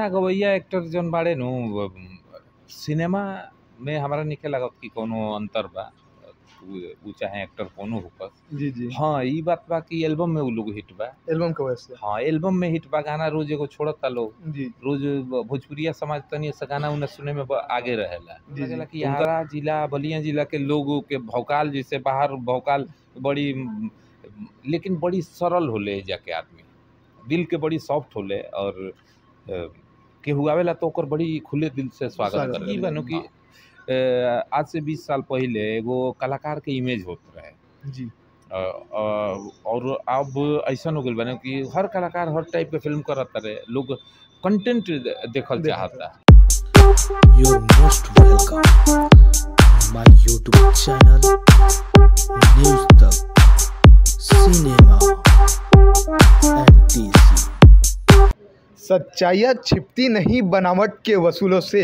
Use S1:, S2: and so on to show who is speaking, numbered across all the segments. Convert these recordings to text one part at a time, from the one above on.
S1: ना गवैया एक्टर जौन बाड़े नु सिनेमा में हमारा नइखे लागत कि कौनो अंतर बा। उ चाहे एक्टर कौनो होकर
S2: जी जी।
S1: हाँ ई बात बा कि एल्बम में उ लोग हिट बा।
S2: एल्बम के वजह से।
S1: हाँ एल्बम में हिट बा गाना रोज एगो छोड़ता लोग।
S2: जी।
S1: रोज भोजपुरिया समाज तनी से गाना उन्हें सुने में आगे रहेला।
S2: जी,
S1: लगेला। कि आरा जिला बलिया जिला के लोगों के भौकाल जैसे बाहर भौकाल बड़ी लेकिन बड़ी सरल होले जाके आदमी। दिल के बड़ी सॉफ्ट होले और अ, केहू आवेला तो ओकर बड़ी खुले दिल से स्वागत कर बनो कि आज से 20 साल पहले एगो कलाकार के इमेज होत रहे।
S2: जी।
S1: और अब ऐसा हो गइल बने कि हर कलाकार हर टाइप के फ़िल्म करत रहे लोग कंटेंट देखल चाहता
S3: You're most welcome my YouTube channel News Talk Cinema and DC.
S2: सच्चाइयाँ छिपती नहीं बनावट के वसूलों से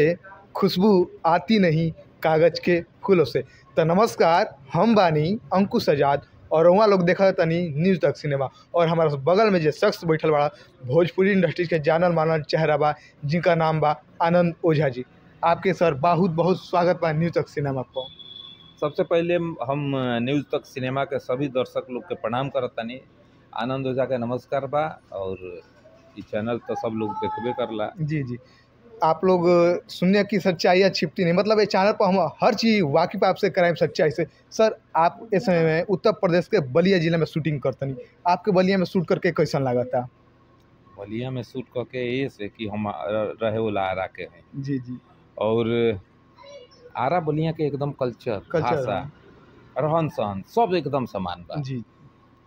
S2: खुशबू आती नहीं कागज़ के फूलों से। तो नमस्कार, हम बानी अंकुश आज़ाद और वहाँ लोग देखा तनी न्यूज़ तक सिनेमा। और हमारा बगल में जो शख्स बैठल बड़ा, भोजपुरी इंडस्ट्रीज़ के जानल मानल चेहरा बा, जिनका नाम बा आनंद ओझा जी। आपके सर बहुत बहुत स्वागत बा न्यूज़ तक सिनेमा को
S1: सबसे पहले हम न्यूज़ तक सिनेमा के सभी दर्शक लोग के प्रणाम करतानी आनंद ओझा के नमस्कार बा और ई चैनल तो सब लोग देखबे करला।
S2: जी जी। आप लोग सुनने की सच्चाई या छिपती नहीं। मतलब ये चैनल पर हम हर चीज़ वाकिफ आपसे कराएँ सच्चाई से। सर आप इस समय में उत्तर प्रदेश के बलिया ज़िले में शूटिंग करतनी आपके बलिया में शूट करके कैसा लगा था
S1: बलिया में शूट करके ये से कि हम रहे वाला आरा के हैं।
S2: जी जी।
S1: और आरा बलिया के एकदम कल्चर
S2: कल्चर
S1: भाषा रहन सहन सब एकदम समान बा।
S2: जी।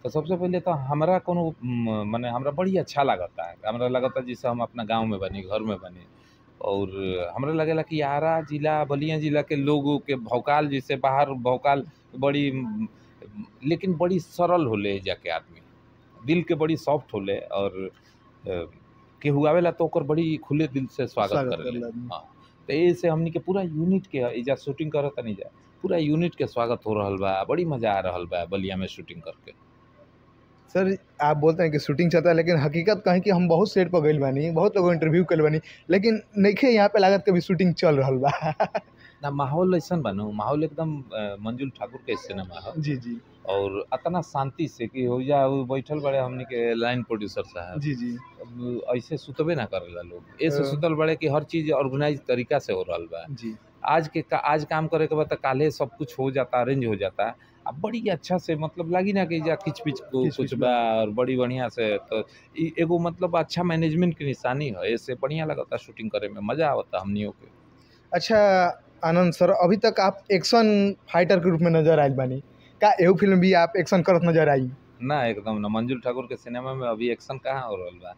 S1: तो सबसे पहले तो हमरा कोनो म, माने हमरा बड़ी अच्छा लागता है। हमरा लगता जैसे हम अपना गाँव में बनी घर में बनी और हमरा लगेला कि आरा जिला बलिया जिला के लोगों के भौकाल जैसे बाहर भौकाल बड़ी लेकिन बड़ी सरल होले जाके आदमी। दिल के बड़ी सॉफ्ट होले और केहू आवेला तो ओकर बड़ी खुले दिल से स्वागत करेला। हाँ तो ऐसे हमनी के पूरा यूनिट के एजा शूटिंग करत नहीं जा पूरा यूनिट के स्वागत हो रहा बा बड़ी मज़ा आ रहा बा बलिया में शूटिंग करके।
S2: सर आप बोलते हैं कि शूटिंग चलता है लेकिन हकीकत कहें कि हम बहुत सेट पर गइल बानी बहुत लोग इंटरव्यू कल बानी लेकिन नइखे यहाँ पे लागत कभी शूटिंग चल रहा बा।
S1: ना माहौल ऐसा बनू माहौल एकदम मंजुल ठाकुर के सिनेमा है।
S2: जी जी।
S1: और अतना शांति से कि हो जा बैठल बड़े हमनी के लाइन प्रोड्यूसर साहब।
S2: जी जी।
S1: ऐसे सुतबे ना करेला लोग। ऐसे सुतल बड़े कि हर चीज़ ऑर्गेनाइज तरीका से हो रहल बा।
S2: जी।
S1: आज के का, आज काम करे के बाद काले सब कुछ हो जाता अरेंज हो जाता। अब बड़ी अच्छा से मतलब लगी ना कि जा किच पिच को कुछ
S2: बा।
S1: और बड़ी बढ़िया से तो एगो मतलब अच्छा मैनेजमेंट की निशानी है ऐसे बढ़िया लगता शूटिंग करे में मज़ा आवता हमनियों के।
S2: अच्छा आनंद सर अभी तक आप एक्शन फाइटर के रूप में नज़र आए बानी। का एहू फ़िल्म भी आप एक्शन करत नज़र आई
S1: ना एकदम ना मंजुल ठाकुर के सिनेमा में अभी एक्शन कहाँ हो रहा बा?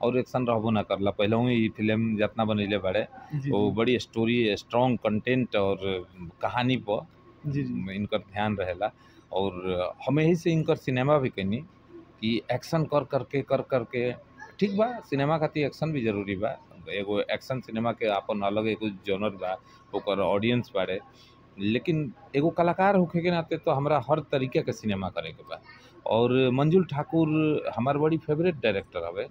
S1: और एक्शन रहबो ना करला पहले ही फ़िल्म जितना बनैले बड़े। वो बड़ी स्टोरी स्ट्रॉन्ग कंटेंट और कहानी पर
S2: जी जी।
S1: इनकर ध्यान रहेला और हमें ही से इनकर सिनेमा भी कनी कि एक्शन कर करके कर करके ठीक बा, सिनेमा खातिर एक्शन भी ज़रूरी बा। एगो एक्शन सिनेमा के अपन अलग एगो जॉनर बा, ओकर ऑडियंस बाड़े। लेकिन एगो कलाकार होखे के नाते तो हमरा हर तरीके के सिनेमा करे के बा। और मंजुल ठाकुर हमार बड़ी फेवरेट डायरेक्टर हवे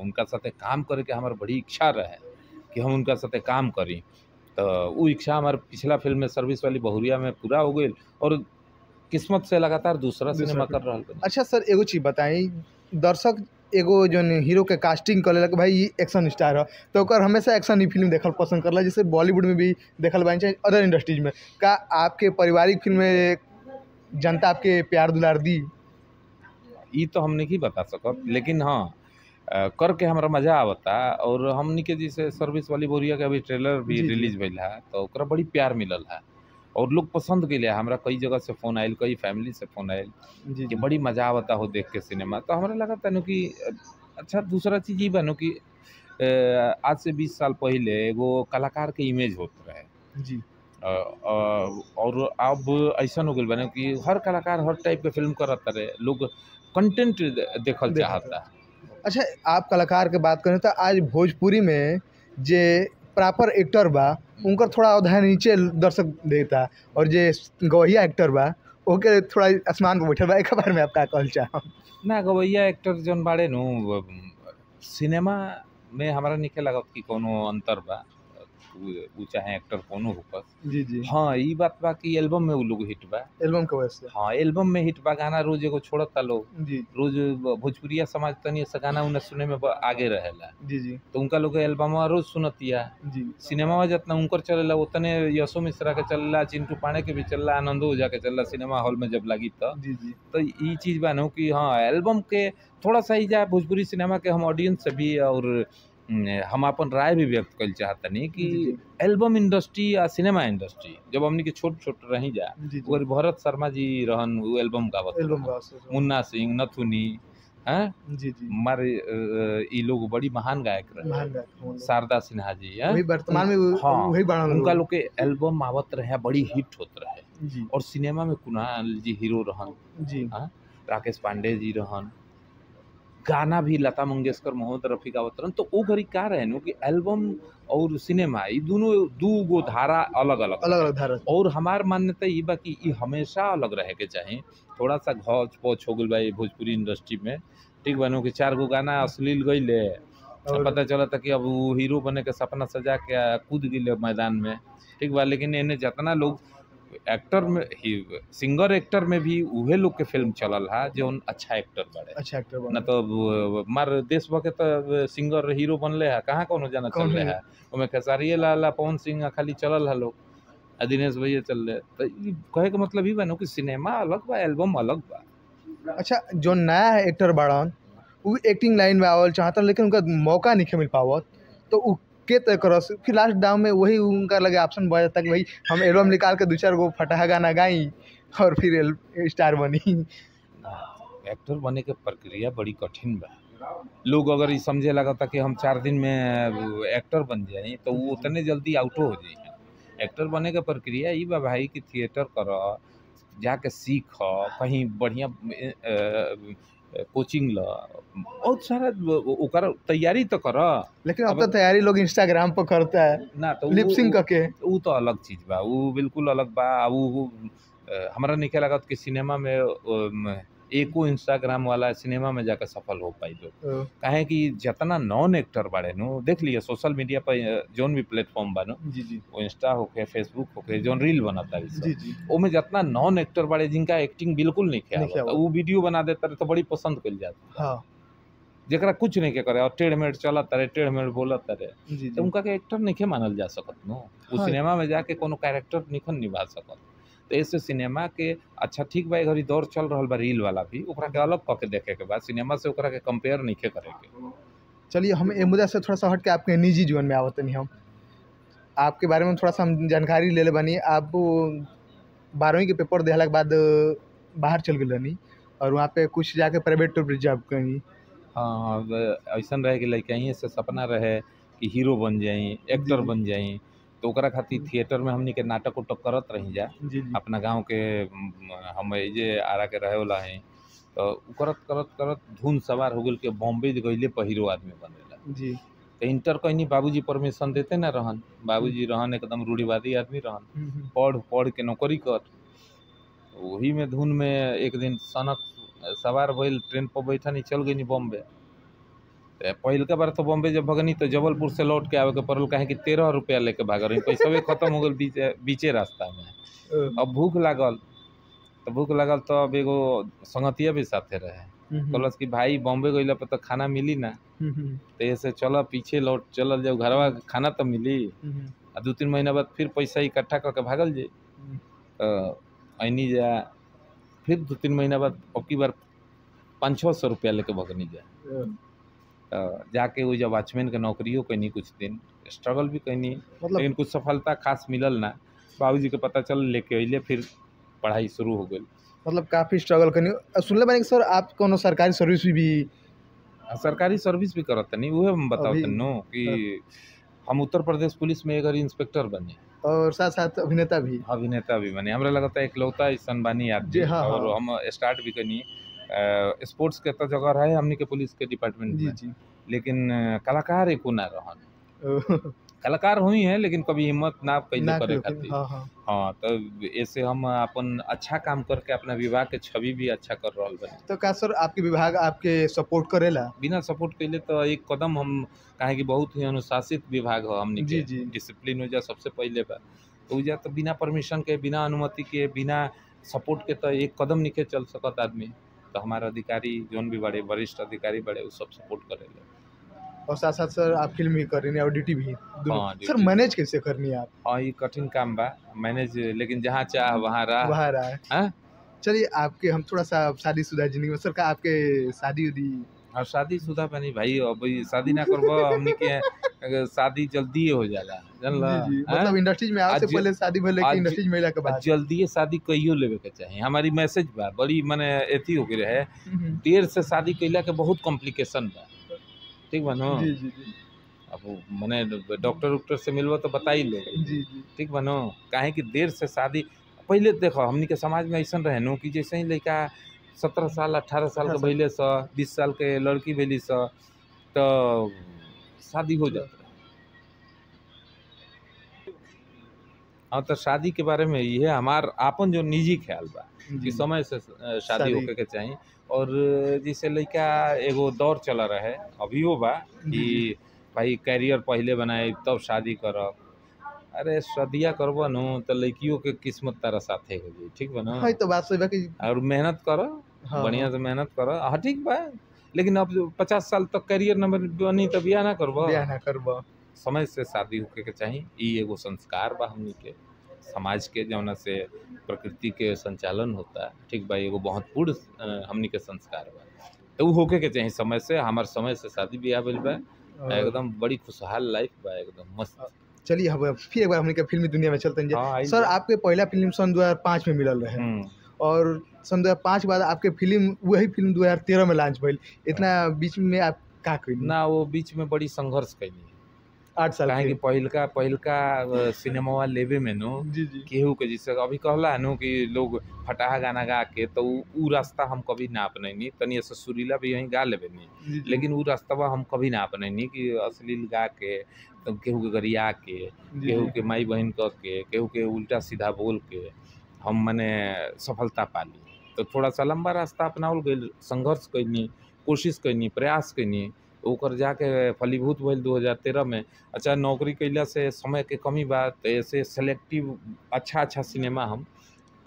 S1: उनका साथे काम करे के हमार बड़ी इच्छा रहे कि हम उनका साथे काम करी। तो वो इच्छा हमारे पिछला फ़िल्म में सर्विस वाली बहुरिया में पूरा हो गई और किस्मत से लगातार दूसरा
S2: दूसरा
S1: सिनेमा कर रहा
S2: अच्छा सर एगो चीज़ बताई दर्शक एगो जौन हीरो के कास्टिंग करे लगे भाई एक्शन स्टार है। तो ओकर हमेशा एक्शन ही फ़िल्म देखल पसंद करला जैसे बॉलीवुड में भी देखल बानी चाहे अदर इंडस्ट्रीज़ में। का आपके पारिवारिक फ़िल्म में जनता आपके प्यार दुलार दी?
S1: ई तो हम नहीं बता सकब लेकिन हाँ करके हमारा मज़ा आवता और हमनी के जैसे सर्विस वाली बोरिया के अभी ट्रेलर भी। रिलीज़ भइल है तो ओकरा बड़ी प्यार मिलल है। और लोग पसंद के हमारा कई जगह से फ़ोन आयल कई फैमिली से फ़ोन आयल कि बड़ी मज़ा आवता हो देख के सिनेमा तो हमरा लगा था कि अच्छा दूसरा चीज़ ये बनो कि आज से 20 साल पहले एगो कलाकार के इमेज होत रहे।
S2: जी।
S1: अ, और अब ऐसा हो गए बने कि हर कलाकार हर टाइप के फ़िल्म करत रहे। लोग कंटेंट देखल
S2: चाहता।
S1: चाहता
S2: अच्छा आप कलाकार के बात करें तो आज भोजपुरी में जे प्रॉपर एक्टर बा, उनकर थोड़ा अवधान नीचे दर्शक देता, और जे गवैया एक्टर बा, ओके थोड़ा आसमान पर बैठल बा, एक बार में आप का कहल
S1: ना गवैया एक्टर जो बाड़े नु, सिनेमा में हमारा निके लागत कि कोनो अंतर बा। उ चाहे एक्टर कोनो होकर
S2: जी जी।
S1: हाँ ई बात बा कि एल्बम में उ लोग हिट बा।
S2: एल्बम के वजह से।
S1: हाँ एल्बम में हिट बा गाना रोज एगो छोड़ता लोग।
S2: जी।
S1: रोज भोजपुरिया समाज तनी से गाना उन्हें सुने में आगे रहेला।
S2: जी जी।
S1: तो उनका लोग एल्बम रोज सुनतिया
S2: जी।
S1: सिनेमा में जितना उनकर चलेला उतने यशो मिश्रा के चलेला चिंटू पांडे के भी चलेला आनंदो ओझा के चलेला सिनेमा हॉल में जब लगी तो।
S2: जी जी।
S1: तो ई चीज़ बा नु कि हाँ एल्बम के थोड़ा सा ही जा भोजपुरी सिनेमा के हम ऑडियंस से भी और हम अपन राय भी व्यक्त कर चाहतनी कि। एल्बम इंडस्ट्री या सिनेमा इंडस्ट्री जब हमनी के छोट छोट रही जा भरत शर्मा जी रहन उ एल्बम गावत
S2: एल्बम।
S1: मुन्ना सिंह नथुनी हैं?
S2: जी जी।
S1: हमारे ई लोग बड़ी महान गायक रहे।
S2: हैं वो।
S1: शारदा सिन्हा जी हैं?
S2: वही वर्तमान में वो-
S1: हाँ,
S2: वही
S1: उनका लोग के एल्बम आवत रहे बड़ी हिट होत रहे। और सिनेमा में कुणाल जी हीरो रहन
S2: जी।
S1: राकेश पांडे जी रहन। गाना भी लता मंगेशकर मोहम्मद रफ़ी गावत रहन तो ओ घड़ी का रहे नु कि एल्बम और सिनेमा ई दोनों दू गो धारा अलग अलग
S2: अलग अलग धारा।
S1: और हमार मान्यता ये बा कि ई हमेशा अलग रहे के चाही थोड़ा सा घौच पौच हो गइल बा भोजपुरी इंडस्ट्री में। ठीक बानू कि चार गो गाना अश्लील गइले अब
S2: और
S1: पता चला था कि अब वो हीरो बने के सपना सजा के कूद गए मैदान में। ठीक बा लेकिन इन्हें जितना लोग एक्टर में ही सिंगर एक्टर में भी उहे लोग के फ़िल्म चलल है जो अच्छा एक्टर बड़े।
S2: अच्छा एक्टर
S1: न
S2: बना
S1: तो वो- मार देश भर के तो सिंगर हीरो बनले है कहाँ कौन जाना चल रहे
S2: है?
S1: ओमे खेसारिये लाल पवन सिंह खाली चलल है लोग दिनेश भैया चल रहे तो कहे के मतलब ई बनो कि सिनेमा अलग बा एल्बम अलग बा।
S2: अच्छा जो नया एक्टर बाड़न वो एक्टिंग लाइन में आवल चाहता लेकिन उनका मौका नहीं मिल पावत तो के तय करस फिर लास्ट दाव में वही उनका लगे ऑप्शन बच जाता कि भाई, हम एल्बम निकाल के दो चार गो फटाहा गाना गाई, और फिर स्टार बनी।
S1: एक्टर बने के प्रक्रिया बड़ी कठिन बा। लोग अगर ये समझे लगा था कि हम चार दिन में एक्टर बन जाए तो वो उतने जल्दी आउटो हो जाए। एक्टर बने के प्रक्रिया ई बा भाई कि थिएटर कर, जाके सीख, कहीं बढ़िया कोचिंग ल। बहुत सारा ओकर तैयारी तो कर।
S2: लेकिन अब तो तैयारी लोग इंस्टाग्राम पर करता है।
S1: ना तो
S2: लिपसिंग करके।
S1: वो तो अलग चीज़ बा। वो बिल्कुल अलग बा। वो हमरा लागत कि सिनेमा में एको इंस्टाग्राम वाला सिनेमा में जाकर सफल हो पाई लोग।
S2: अ,
S1: काहे कि जितना नॉन एक्टर बाड़े नु देख लिया सोशल मीडिया पर जौन भी प्लेटफॉर्म बा नु
S2: जी जी।
S1: वो इंस्टा होके फेसबुक होके जौन रील बनता है
S2: जी जी।
S1: ओमे जितना नॉन एक्टर बाड़े जिनका एक्टिंग बिल्कुल नहीं किया वो वीडियो बना देता तो बड़ी पसंद कइल जाता।
S2: हाँ।
S1: जेकरा कुछ नहीं के करे और टेढ़ मेढ़ चलत रहे टेढ़ मेढ़
S2: जी जी।
S1: तो उनका के एक्टर नहीं मानल जा सकत नो?
S2: हाँ।
S1: सिनेमा में जाके कोनो कैरेक्टर निखन निभा सकत। तो ऐसे सिनेमा के अच्छा ठीक बा घड़ी दौर चल रहा बा रील वाला भी ओकरा के अलग कऽ के देखे के बाद सिनेमा से ओकरा के कंपेयर नहीं करे के
S2: चलिए हम ए मुद्दा से थोड़ा सा हट के आपके निजी जीवन में आवत नहीं हम। आपके बारे में थोड़ा सा हम जानकारी ले ले बनी। आप बारहवीं के पेपर देहला के बाद बाहर चल गए रहनी और वहाँ पे कुछ जाके प्राइवेट टूर जॉब करी।
S1: हाँ ऐसा रहे कि लड़का ही से सपना रहे कि हीरो बन जाई एक्टर बन जाई। तो ओकरा खातिर थिएटर में हमनी के नाटक उटक करत रही जा। अपना गाँव के हम जे आरा के रहे वाला हैं तो करत करत करत धुन सवार हो गेल के बॉम्बे गइले पर हीरो आदमी बनेला।
S2: जी।
S1: तो इंटर कहनी बाबूजी परमिशन देते ना रहन। बाबूजी रहन एकदम रूढ़िवादी आदमी रहन।
S2: हम्म, हम्म,
S1: पढ़ पढ़ के नौकरी कर। वही में धुन में एक दिन सनक सवार भइल ट्रेन पर बैठनी चल गई बॉम्बे। तो पहिलका बार तो बॉम्बे जब भगनी तो जबलपुर से लौट के आवे के पड़ल काहे कि तेरह रुपया लेके भाग रही पैसा खत्म हो गल बीचे बीचे रास्ता में अब भूख लागल तो भूख लागल तो अब एगो संगतिया भी साथे रहे।
S2: हम्म,
S1: कहलस कि भाई बॉम्बे गइला पे तो खाना मिली ना।
S2: हम्म, हम्म,
S1: तो ऐसे चल पीछे लौट चलल जाओ घरवा खाना तो मिली।
S2: हम्म,
S1: आ दू तीन महीना बाद फिर पैसा इकट्ठा करके भागल
S2: हम्म,
S1: तो ऐनी जा फिर दू तीन महीना बाद अब की बार पाँच छः सौ रुपया लेके भगनी जा। जाके वो जब वॉचमैन के नौकरियों कैनी कुछ दिन। स्ट्रगल भी कैनी
S2: मतलब
S1: लेकिन कुछ सफलता खास मिलल ना। बाबूजी के पता चल लेके अइले फिर पढ़ाई शुरू हो गई
S2: मतलब काफ़ी स्ट्रगल करनी सुनले बानी सर आप कोनो सरकारी सर्विस भी भी
S1: सरकारी सर्विस भी करत नहीं उहे हम बताओ नो कि हम उत्तर प्रदेश पुलिस में एक इंस्पेक्टर बने।
S2: और साथ साथ अभिनेता भी।
S1: अभिनेता भी बने। हमरा लगता है इकलौता ऐसन बानी
S2: जी,
S1: आदमी
S2: हाँ,
S1: और
S2: हाँ।
S1: हम स्टार्ट भी कनी। स्पोर्ट्स के तो जगह रहे हमनी के पुलिस के डिपार्टमेंट
S2: जी
S1: में।
S2: जी।
S1: लेकिन कलाकार एको ना रहन। कलाकार हुई हैं लेकिन कभी हिम्मत ना
S2: ना
S1: करे खातिर।
S2: हाँ हाँ।
S1: हाँ तो ऐसे हम अपन अच्छा काम करके अपना विभाग के छवि भी अच्छा कर रहा बने।
S2: तो का सर आपके विभाग आपके सपोर्ट करेला?
S1: बिना सपोर्ट कैले तो एक कदम हम काहे कि बहुत ही अनुशासित विभाग हो हमनी
S2: जी, जी।
S1: डिसिप्लिन हो जा सबसे पहले बा। तो तो बिना परमिशन के बिना अनुमति के बिना सपोर्ट के तो एक कदम नीचे चल सकत आदमी। तो हमारे अधिकारी जोन भी बड़े वरिष्ठ अधिकारी बड़े वो सब सपोर्ट करेंगे
S2: और साथ साथ सर आप फ़िल्म भी कर रही हैं और ड्यूटी भी
S1: हाँ,
S2: सर मैनेज कैसे करनी है आप?
S1: हाँ ये कठिन काम बा मैनेज लेकिन जहाँ चाह वहाँ रहा।
S2: वहाँ रहा है।
S1: हाँ?
S2: चलिए आपके हम थोड़ा सा शादीशुदा ज़िंदगी में सर का आपके शादी उदी
S1: और शादी शुदा बनी भाई अब शादी ना करबो हमनी के शादी जल्दी हो जाला जानला हाँ?
S2: मतलब इंडस्ट्री में आवे से पहले शादी भले कि इंडस्ट्री में के बाद
S1: जल्दी शादी कहियो लेवे के चाही। हमारी मैसेज बा बड़ी मने एथी हो गई रहे।
S2: हम्म,
S1: देर से शादी कैला के बहुत कॉम्प्लिकेशन बा। ठीक बा नो?
S2: जी जी जी।
S1: अब मने डॉक्टर उक्टर से मिलबो तो बताई लो।
S2: जी जी।
S1: ठीक बनो काहे कि देर से शादी पहले देखो हमनी के समाज में ऐसा रहे नो कि जैसे ही लड़का सत्रह साल अठारह साल के
S2: 18 साल।
S1: भैले स बीस साल के लड़की भैली स तो शादी हो जाता हाँ तो शादी के बारे में ये हमार आपन जो निजी ख्याल बा कि समय से शादी। होके के चाही। और जैसे लड़का एगो दौर चल रहे है अभियो बा कि भाई कैरियर पहले बनाए तब शादी करब। अरे शादिया करबो नु तो लड़कियों के किस्मत तारा साथे हो जाई ठीक बा ना?
S2: हाँ तो बात सही बा कि
S1: और मेहनत करो
S2: हाँ,
S1: बढ़िया से मेहनत करो। हाँ ठीक बा। लेकिन अब पचास साल तक कैरियर न बनी तो बियाह ना करबो।
S2: ब्याह ना करबा।
S1: समय से शादी होके के चाही। ई एगो संस्कार बा हमनी के। समाज के जौना से प्रकृति के संचालन होता। है ठीक बा एगो बहुत पूर्ण हमनी के संस्कार बा। तो उ होके के चाही समय से हमार समय से शादी ब्याह भेल बा। एकदम बड़ी खुशहाल लाइफ बा एकदम मस्त।
S2: चलिए अब फिर एक बार हमने के फिल्मी दुनिया में चलते हैं।
S1: हाँ,
S2: सर आपके पहला फ़िल्म सन 2005 में मिलल रहे।
S1: हम्म,
S2: और सन 2005 के बाद आपके फ़िल्म वही फ़िल्म 2013 में लॉन्च भइल। इतना बीच में आप का कइली
S1: ना वो बीच में बड़ी संघर्ष कैली
S2: आठ साल
S1: काहे कि
S2: के।
S1: पहिलका पहिलका अ, सिनेमावा लेवे में नो केहू के जैसे अभी कहला नु कि लोग फटाहा गाना गा के तो उ रास्ता हम कभी ना। अपनैनी तनी ऐसे सुरीला भी यहीं गा लेबे नी। लेकिन उ रास्ता हम कभी ना अपनैनी कि अश्लील गा के तो केहू के गरिया के केहू के माई बहन कह के केहू के उल्टा सीधा बोल के। हम मने सफलता पाली। तो थोड़ा सा लंबा रास्ता अपनावल गइल संघर्ष कैनी कोशिश कैनी प्रयास कैनी ओकर जाके फलीभूत भइल 2013 में। अच्छा नौकरी कैला से समय के कमी बा तो ऐसे सेलेक्टिव अच्छा अच्छा सिनेमा हम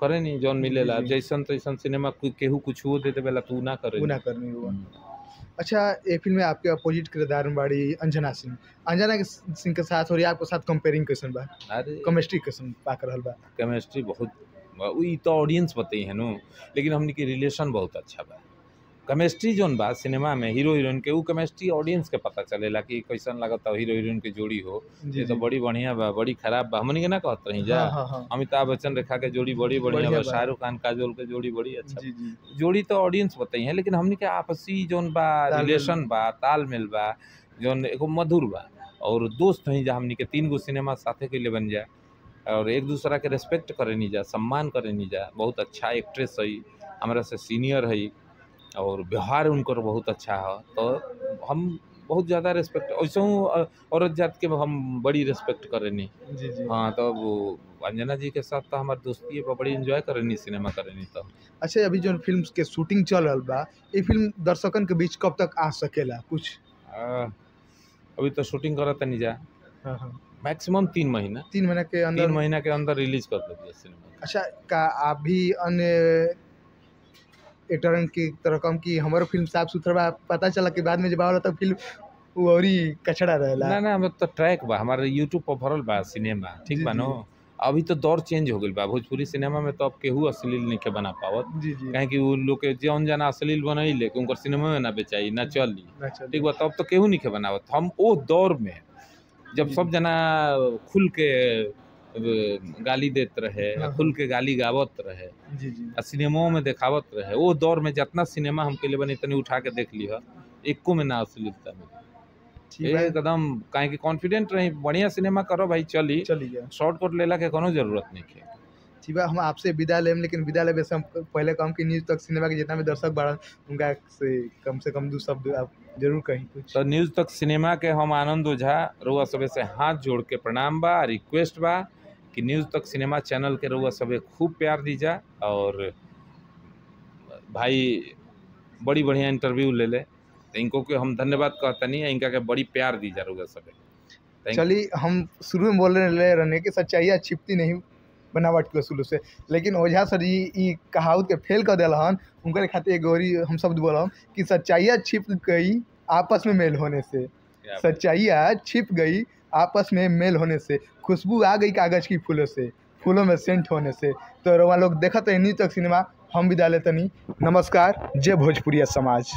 S1: करे नहीं जौन मिलेला। जैसन तैसन सिनेमा केहू कुछ हो देते बेला तू ना करे
S2: ना करनी हुआ अच्छा ये फ़िल्म में आपके अपोजिट किरदार में बाड़ी अंजना सिंह। अंजना के सिंह के साथ और आपके साथ कंपेयरिंग कैसन बा?
S1: अरे!
S2: केमिस्ट्री कैसन पाक रहल बा?
S1: केमिस्ट्री बहुत ई तो ऑडियंस बताई है नो लेकिन हमनी के रिलेशन बहुत अच्छा बा। केमिस्ट्री जोन बा सिनेमा में हीरो हीरोइन के उ केमिस्ट्री ऑडियंस के पता चलेला कि कैसन लागत हीरो हीरोइन के जोड़ी हो। ये तो बड़ी बढ़िया बा बड़ी खराब बा। हमनी के ना कहत रही जा।
S2: हाँ हाँ हाँ।
S1: अमिताभ बच्चन रेखा के जोड़ी बड़ी बढ़िया बा।
S2: बा।
S1: शाहरुख खान काजोल के जोड़ी बड़ी अच्छा
S2: जी जी।
S1: जोड़ी तो ऑडियंस बताई है लेकिन हमनी के आपसी जोन बा रिलेशन बा तालमेल बा जोन एगो मधुर बा। और दोस्त हई जा हमनी के तीन गो सिनेमा साथे के लिए बन जाए और एक दूसरा के रेस्पेक्ट करे नहीं जा सम्मान करे नहीं जा। बहुत अच्छा एक्ट्रेस है हमरा से सीनियर है और व्यवहार उनकर बहुत अच्छा है। तो हम बहुत ज़्यादा रेस्पेक्ट वैसे औरत जात के हम बड़ी रेस्पेक्ट करेनी
S2: जी जी।
S1: हाँ तो अंजना जी के साथ तो हमार दोस्ती पर बड़ी एंजॉय करेनी सिनेमा करेनी तो।
S2: अच्छा अभी जो फ़िल्म के शूटिंग चल रहा बा ये फ़िल्म दर्शकन के बीच कब तक आ सकेला? कुछ?
S1: आ, अभी तो शूटिंग करत नहीं जा।
S2: हाँ हाँ।
S1: मैक्सिमम तीन महीना।
S2: तीन महीना के अंदर?
S1: तीन महीना के अंदर रिलीज़ कर देती है सिनेमा
S2: अच्छा का आप भी अन्य एक्टरन की तरह कम की हमारो फ़िल्म साफ़ सुथरा बा पता चला कि बाद में जब आवला तब फ़िल्म वो औरी कचड़ा रहेला।
S1: ना ना अब तो ट्रैक बा हमारे यूट्यूब पर भरल बा सिनेमा ठीक बा नो? अभी तो दौर चेंज हो गई बा भोजपुरी सिनेमा में तो अब केहू अश्लील नहीं के बना पावत। काहे कि उ लोग के जौन जना अश्लील बनई ले कि उनकर सिनेमा में ना बेचाई ना चली। ठीक बा तब तो केहू नहीं के बनावत। हम ओ दौर में जब सब जना खुल के गाली देत रहे
S2: हाँ,
S1: खुल के गाली गावत रहे आ सिनेमाओं में देखावत रहे वो दौर में जितना सिनेमा हम लिए बने इतनी उठा के देख लिया एको में ना अश्लीलता मिली।
S2: है।
S1: एकदम काहे कि कॉन्फिडेंट रही बढ़िया सिनेमा करो भाई चली।
S2: चलिए
S1: शॉर्टकट लेला के कोनो ज़रूरत नहीं है
S2: ठीक बा हम आपसे विदा लेम लेकिन विदा लेबे से हम पहले कहम कि न्यूज़ तक सिनेमा के जितना भी दर्शक बाड़न उनका से कम से कम दो शब्द आप ज़रूर कहीं कुछ।
S1: तो न्यूज़ तक सिनेमा के हम आनंद ओझा रउआ सबे से हाथ जोड़ के प्रणाम बा रिक्वेस्ट बा कि न्यूज़ तक सिनेमा चैनल के रउआ सबे खूब प्यार दीजा और भाई बड़ी बढ़िया इंटरव्यू ले ले। तो इनको के हम धन्यवाद कहतनी इनका के बड़ी प्यार दीजा रउआ सबे.
S2: चलिए हम शुरू में बोल रहे रहने कि सच्चाइया छिपती नहीं बनावट के वसूलों से। लेकिन ओझा सर जी कहावत के फेल कर दिल हन। उनके खातिर एक गौरी हम शब्द बोलम कि सच्चाइया छिप गई आपस में मेल होने से। सच्चाइया छिप गई आपस में मेल होने से। खुशबू आ गई कागज़ की फूलों से फूलों में सेंट होने से। तो रवा लोग देखत है न्यूज़ तक सिनेमा हम विदा लेतनी। नमस्कार जय भोजपुरिया समाज।